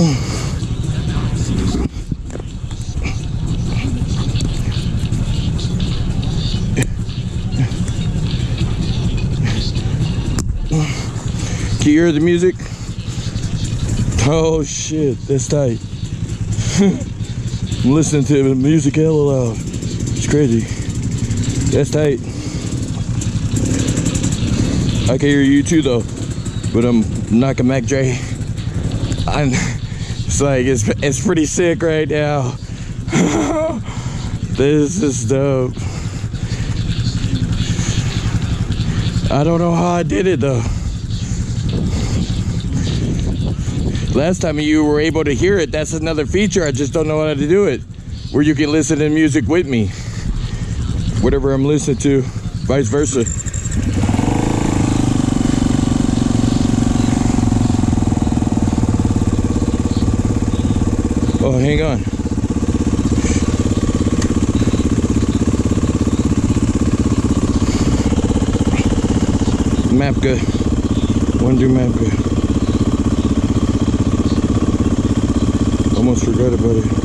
Can you hear the music? Oh shit, that's tight. I'm listening to the music hella loud. It's crazy. That's tight. I can hear you too though, but I'm knocking Mac Dre. I'm, it's like it's it's pretty sick right now. this is dope. I don't know how I did it though. Last time you were able to hear it, that's another feature. I just don't know how to do it. Where you can listen to music with me. Whatever I'm listening to, vice versa. Oh, hang on. Map good. One do map good. Almost forgot about it.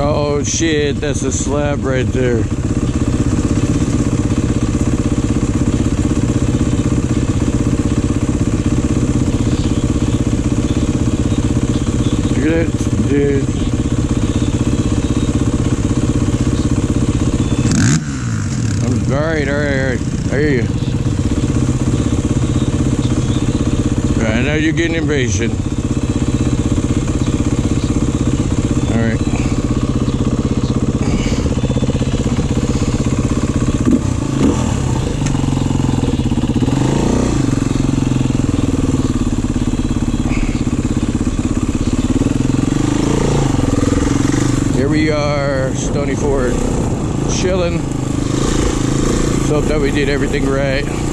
Oh shit, that's a slab right there. Look at that, dude. I'm, all right, all right, all right. I hear you. I know you're getting impatient. We are, Stony Ford, chilling. Let's hope that we did everything right.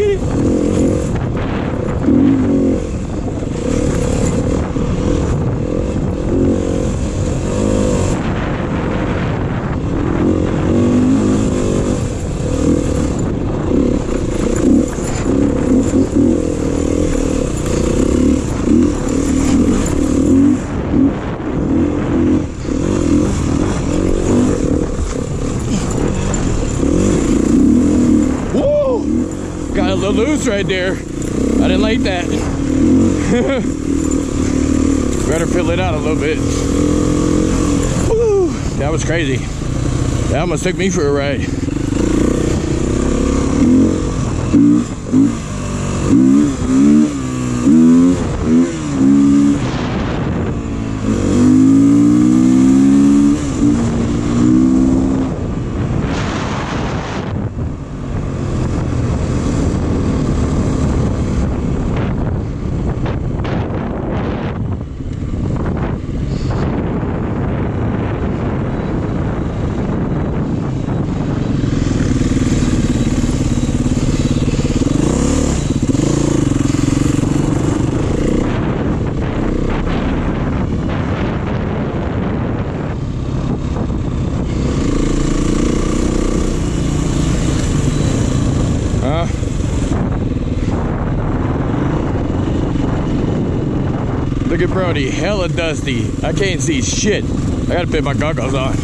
It. Woo! Got a little loose right there. I didn't like that. Better fill it out a little bit. Woo! That was crazy. That almost took me for a ride. Look at Brody, hella dusty. I can't see shit. I gotta put my goggles on.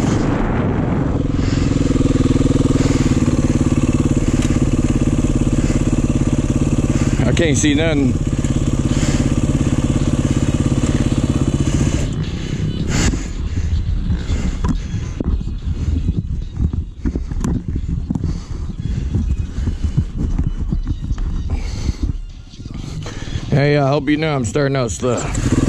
I can't see nothing. Hey, I hope you know I'm starting out slow.